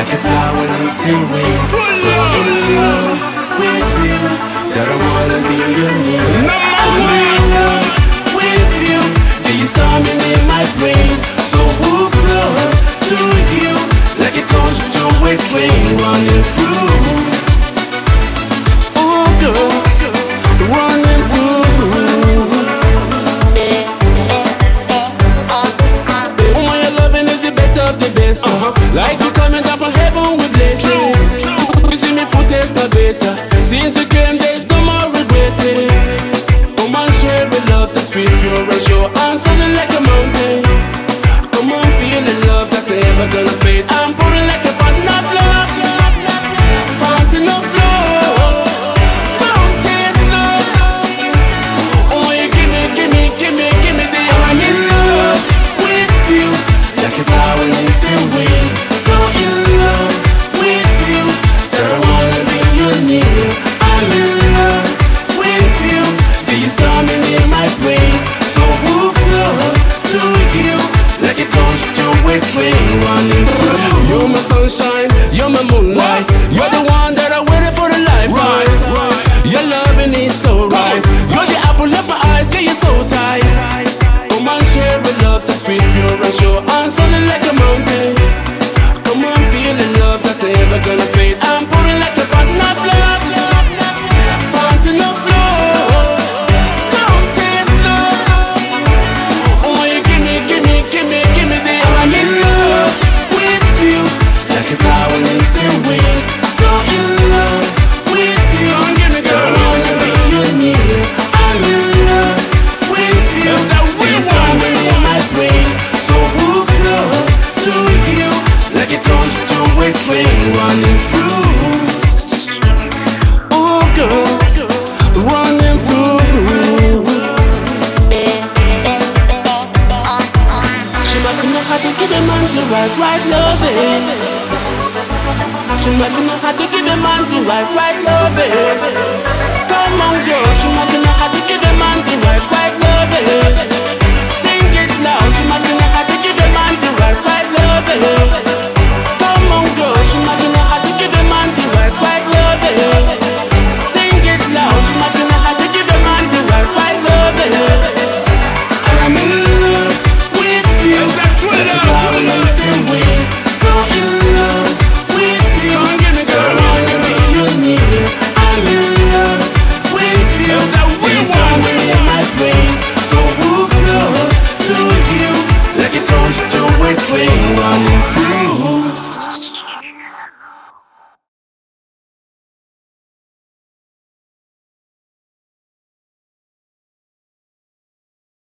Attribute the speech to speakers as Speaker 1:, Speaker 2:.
Speaker 1: like a flower in a wind. So I'm in love with you, that I wanna be your mirror. I'm in love with you, that you're storming in my brain. So hooked up to you, like a coach to a train running through. pure as your arms something like. sunshine train running through. Oh, girl, running through. She must know how to give a man the right, right. She must to give a man the right, right loving.